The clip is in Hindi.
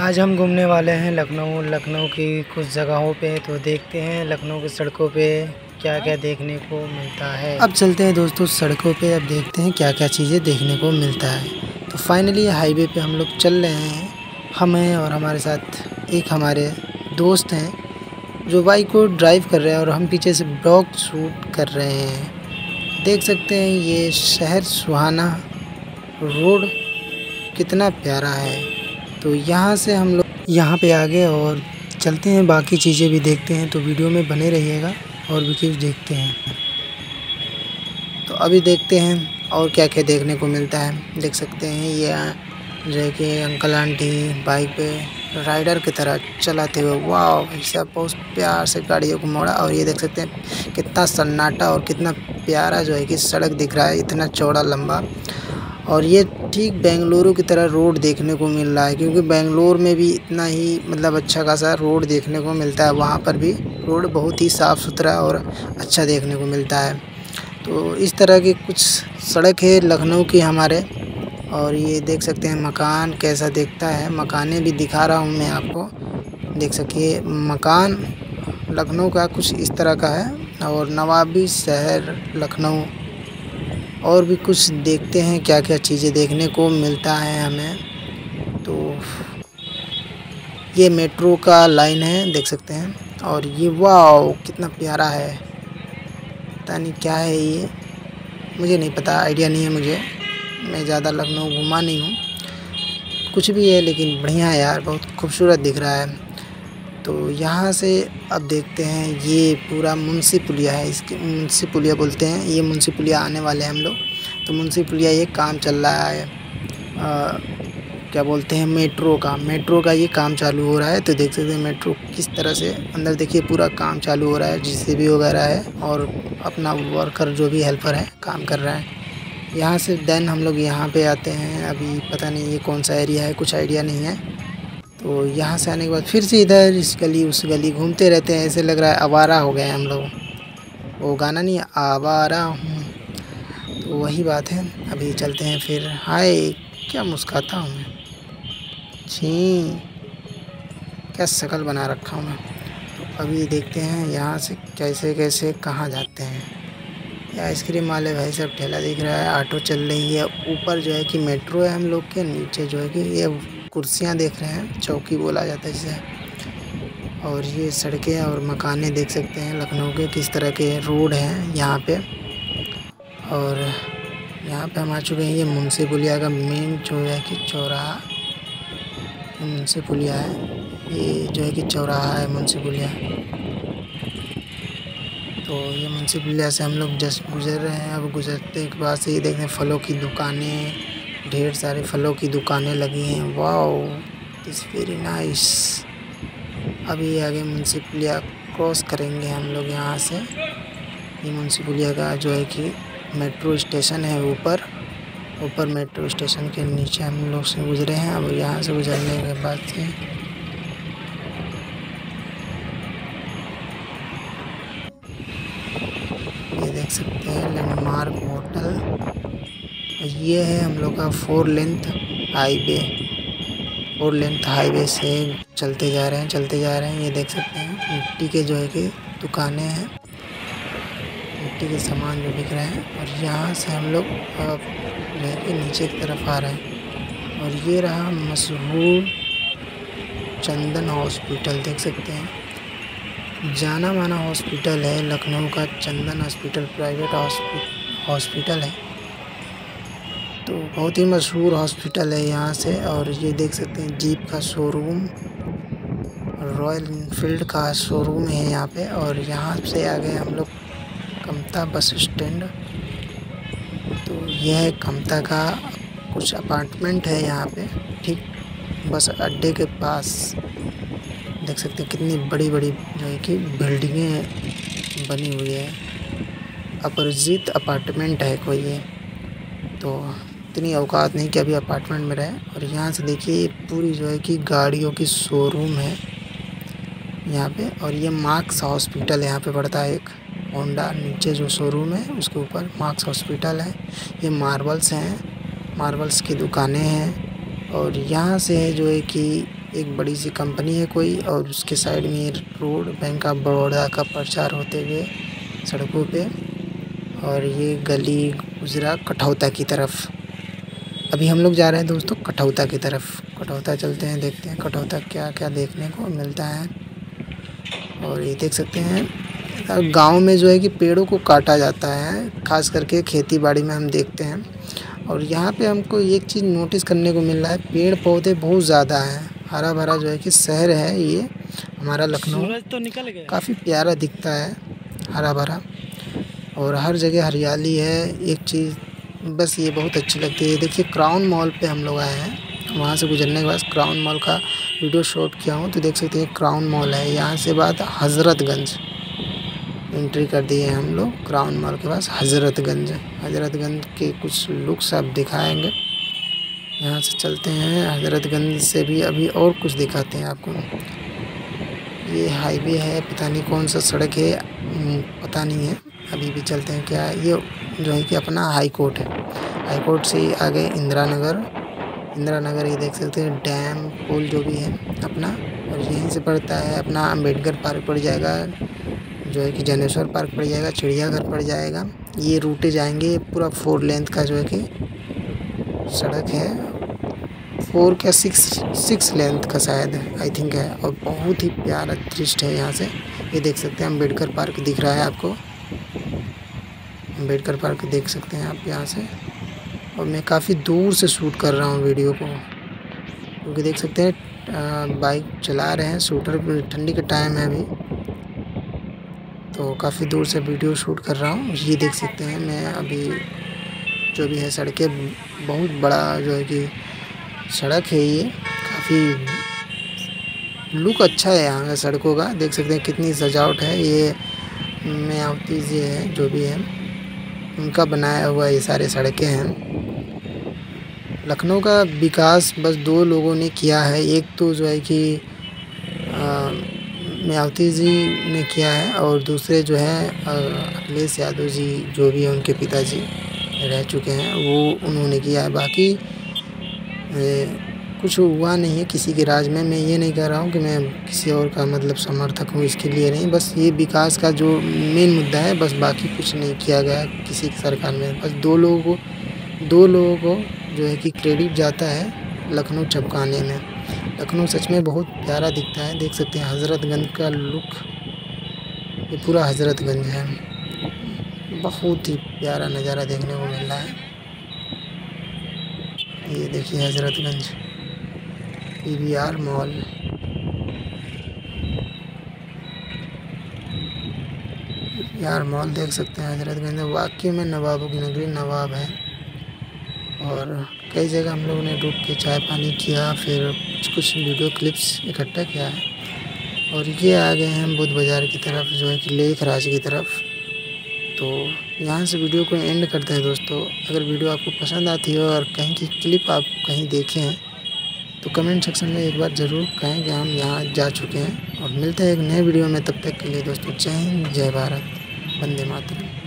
आज हम घूमने वाले हैं लखनऊ। लखनऊ की कुछ जगहों पे तो देखते हैं लखनऊ की सड़कों पे क्या क्या देखने को मिलता है। अब चलते हैं दोस्तों सड़कों पे, अब देखते हैं क्या क्या चीज़ें देखने को मिलता है। तो फाइनली हाईवे पे हम लोग चल रहे हैं। हम हैं और हमारे साथ एक हमारे दोस्त हैं, जो बाइक को ड्राइव कर रहे हैं और हम पीछे से ब्लॉग शूट कर रहे हैं। देख सकते हैं ये शहर सुहाना रोड कितना प्यारा है। तो यहाँ से हम लोग यहाँ पे आ गए और चलते हैं। बाकी चीज़ें भी देखते हैं। तो वीडियो में बने रहिएगा और भी कुछ देखते हैं। तो अभी देखते हैं और क्या क्या देखने को मिलता है। देख सकते हैं ये जो कि अंकल, आंटी बाइक पे राइडर की तरह चलाते हुए, वाह भाई साहब, बहुत प्यार से गाड़ियों को मोड़ा। और ये देख सकते हैं कितना सन्नाटा और कितना प्यारा जो है कि सड़क दिख रहा है। इतना चौड़ा, लंबा। और ये ठीक बेंगलुरु की तरह रोड देखने को मिल रहा है, क्योंकि बेंगलोर में भी इतना ही मतलब अच्छा खासा रोड देखने को मिलता है, वहाँ पर भी रोड बहुत ही साफ़ सुथरा और अच्छा देखने को मिलता है। तो इस तरह की कुछ सड़क है लखनऊ की हमारे, और ये देख सकते हैं मकान कैसा देखता है। मकाने भी दिखा रहा हूँ मैं आपको, देख सकिए मकान लखनऊ का कुछ इस तरह का है, और नवाबी शहर लखनऊ। और भी कुछ देखते हैं क्या क्या चीज़ें देखने को मिलता है हमें। तो ये मेट्रो का लाइन है, देख सकते हैं। और ये वाह कितना प्यारा है। पता नहीं क्या है ये। मुझे नहीं पता, आइडिया नहीं है मुझे। मैं ज़्यादा लखनऊ घूमा नहीं हूँ। कुछ भी है, लेकिन बढ़िया है यार, बहुत खूबसूरत दिख रहा है। तो यहाँ से अब देखते हैं ये पूरा मुंशी पुलिया है इसके मुंशी पुलिया बोलते हैं ये मुंशी पुलिया आने वाले हैं हम लोग। तो मुंशी पुलिया ये काम चल रहा है आ, क्या बोलते हैं मेट्रो का मेट्रो का ये काम चालू हो रहा है। तो देख सकते हैं मेट्रो किस तरह से अंदर देखिए पूरा काम चालू हो रहा है जिससे भी वगैरह है और अपना वर्कर जो भी हेल्पर है काम कर रहा है। यहाँ से देन हम लोग यहाँ पे आते हैं अभी पता नहीं ये कौन सा एरिया है कुछ आइडिया नहीं है। तो यहाँ से आने के बाद फिर से इधर इस गली, उस गली घूमते रहते हैं, ऐसे लग रहा है आवारा हो गए हम लोग। वो गाना नहीं, आवारा हूँ। तो वही बात है, अभी चलते हैं फिर। हाय, क्या मुस्काता हूँ मैं। छी, क्या शकल बना रखा हूँ मैं। तो अभी देखते हैं यहाँ से कैसे कैसे, कहाँ जाते हैं। ये आइसक्रीम वाले भाई सब ठेला दिख रहा है, ऑटो चल रही है। ऊपर जो है कि मेट्रो है हम लोग के, नीचे जो है कि ये कुर्सियाँ देख रहे हैं, चौकी बोला जाता है जिसे। और ये सड़कें और मकाने देख सकते हैं लखनऊ के, किस तरह के रोड हैं यहाँ पे। और यहाँ पे हम आ चुके हैं, ये मुंशी पुलिया का मेन जो है कि चौराहा मुंशी पुलिया है। ये जो है कि चौराहा है मुंशी पुलिया तो ये मुंशी पुलिया से हम लोग जस्ट गुजर रहे हैं, अब गुजरते के बाद से ये देखते हैं फलों की दुकानें ढेर सारे फलों की दुकानें लगी हैं। वाओ इज़ वेरी नाइस अभी आगे मुंसिपुलिया क्रॉस करेंगे हम लोग यहाँ से। ये मुंसिपुलिया का जो है कि मेट्रो स्टेशन है ऊपर। ऊपर मेट्रो स्टेशन के नीचे हम लोग से गुजरे हैं। अब यहाँ से गुजरने के बाद से ये देख सकते हैं लैंडमार्क होटल ये है हम लोग का four length highway four length highway से चलते जा रहे हैं, चलते जा रहे हैं। ये देख सकते हैं, मिट्टी के जो है कि दुकानें हैं, मिट्टी के सामान जो बिक रहे हैं। और यहाँ से हम लोग जो है कि नीचे की तरफ़ आ रहे हैं। और ये रहा मशहूर चंदन हॉस्पिटल, देख सकते हैं। जाना माना हॉस्पिटल है, लखनऊ का चंदन हॉस्पिटल, प्राइवेट हॉस्पिटल है। तो बहुत ही मशहूर हॉस्पिटल है यहाँ से और ये देख सकते हैं जीप का शोरूम, रॉयल इनफील्ड का शोरूम है यहाँ पे और यहाँ से आ गए हम लोग कमता बस स्टैंड। तो यह है कमता का कुछ अपार्टमेंट है यहाँ पे, ठीक बस अड्डे के पास। देख सकते हैं कितनी बड़ी बड़ी जो है कि बिल्डिंगें बनी हुई है। अपरिजित अपार्टमेंट है कोई ये। तो इतनी औकात नहीं कि अभी अपार्टमेंट में रहे। और यहाँ से देखिए पूरी जो है कि गाड़ियों की शोरूम है यहाँ पे। और ये मार्क्स हॉस्पिटल यहाँ पे पड़ता है एक। होंडा नीचे जो शोरूम है, उसके ऊपर मार्क्स हॉस्पिटल है। ये मार्बल्स हैं मार्बल्स की दुकानें हैं। और यहाँ से है जो है कि एक बड़ी सी कंपनी है कोई, और उसके साइड में रोड बैंक ऑफ़ बड़ौदा का प्रचार होते हुए सड़कों पे। और ये गली गुजरा कठौता की तरफ़। अभी हम लोग जा रहे हैं दोस्तों कठौता की तरफ़। कठौता चलते हैं देखते हैं कठौता क्या क्या देखने को मिलता है। और ये देख सकते हैं गाँव में जो है कि पेड़ों को काटा जाता है खास करके खेती बाड़ी में हम देखते हैं। और यहाँ पे हमको एक चीज़ नोटिस करने को मिल रहा है पेड़ पौधे बहुत ज़्यादा हैं। हरा भरा जो है कि शहर है ये हमारा लखनऊ। तो निकल गया। काफ़ी प्यारा दिखता है हरा भरा और हर जगह हरियाली है एक चीज़ बस ये बहुत अच्छी लगती है। देखिए क्राउन मॉल पे हम लोग आए हैं। वहाँ से गुजरने के बाद क्राउन मॉल का वीडियो शूट किया हूँ। तो देख सकते हैं क्राउन मॉल है। यहाँ से बात हज़रतगंज। एंट्री कर दिए हम लोग क्राउन मॉल के पास हज़रतगंज। हज़रतगंज के कुछ लुक्स आप दिखाएँगे। यहाँ से चलते हैं। हज़रतगंज से भी अभी और कुछ दिखाते हैं आपको। ये हाईवे है। पता नहीं कौन सा सड़क है। हम्म, पता नहीं है। अभी भी चलते हैं। क्या ये जो है कि अपना हाई कोर्ट है। हाई कोर्ट से आगे इंदिरा नगर इंदिरा नगर ये देख सकते हैं, डैम, पुल जो भी है, अपना। और यहीं से पड़ता है, अपना अंबेडकर पार्क पड़ जाएगा, जो है कि जनेश्वर पार्क पड़ जाएगा, चिड़ियाघर पड़ जाएगा। ये रूटे जाएँगे, पूरा फोर लेंथ का जो है कि सड़क है। फोर क्या, सिक्स सिक्स लेंथ का शायद आई थिंक है। और बहुत ही प्यारा दृष्ट है यहाँ से। ये देख सकते हैं अंबेडकर पार्क दिख रहा है आपको। अंबेडकर पार्क देख सकते हैं आप यहाँ से। और मैं काफ़ी दूर से शूट कर रहा हूँ वीडियो को। क्योंकि देख सकते हैं बाइक चला रहे हैं, शूटर ठंडी का टाइम है अभी। तो काफ़ी दूर से वीडियो शूट कर रहा हूँ, ये देख सकते हैं। मैं अभी जो भी है सड़कें, बहुत बड़ा जो है कि सड़क है ये। काफ़ी लुक अच्छा है यहाँ का सड़कों का। देख सकते हैं कितनी सजावट है ये। मैं आवती से है जो भी है। उनका बनाया हुआ ये सारे सड़कें हैं। लखनऊ का विकास बस दो लोगों ने किया है। एक तो जो है कि मायावती जी ने किया है और दूसरे जो है अखिलेश यादव जी जो भी हैं उनके पिताजी रह चुके हैं वो उन्होंने किया है। बाकी ए, कुछ हुआ नहीं है किसी के राज में, मैं ये नहीं कह रहा हूँ कि मैं किसी और का मतलब समर्थक हूँ, इसके लिए नहीं, बस ये विकास का जो मेन मुद्दा है, बस बाकी कुछ नहीं किया गया किसी की सरकार में। बस दो लोगों को दो लोगों को जो है कि क्रेडिट जाता है लखनऊ चपकाने में। लखनऊ सच में बहुत प्यारा दिखता है, देख सकते हैं हज़रतगंज का लुक। ये पूरा हज़रतगंज है। बहुत ही प्यारा नज़ारा देखने को मिल रहा है। ये देखिए Hazratganj. P V R mall. यार मॉल देख सकते हैं हज़रतगंज वाकई में नवाबों की नगरी नवाब है। और कई जगह हम लोगों ने रुक के चाय पानी किया, फिर कुछ कुछ वीडियो क्लिप्स इकट्ठा किया है। और ये आ गए हैं बुद्ध बाज़ार की तरफ़, जो है कि लेख राज की तरफ़। तो यहाँ से वीडियो को एंड करते हैं दोस्तों। अगर वीडियो आपको पसंद आती हो और कहीं की क्लिप आप कहीं देखें हैं तो कमेंट सेक्शन में एक बार ज़रूर कहें कि हम यहाँ जा चुके हैं और मिलते हैं एक नए वीडियो में, तब तक के लिए दोस्तों, जय हिंद, जय भारत, वंदे मातरम।